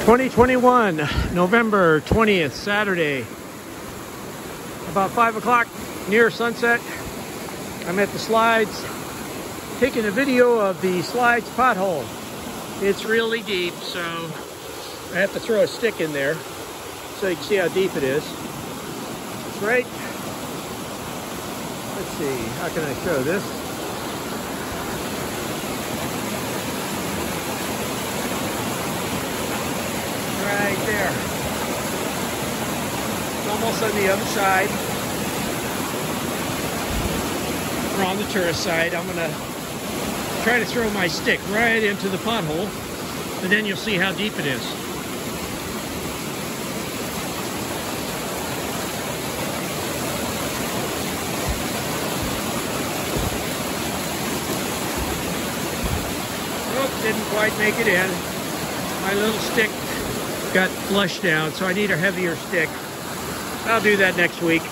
2021, November 20th, Saturday. About 5 o'clock near sunset. I'm at the slides taking a video of the slides pothole. It's really deep, so I have to throw a stick in there so you can see how deep it is. It's right, let's see, how can I show this? right there. It's almost on the other side. We're on the tourist side. I'm gonna try to throw my stick right into the pothole, and then you'll see how deep it is. Didn't quite make it in. My little stick got flushed down, so I need a heavier stick. I'll do that next week.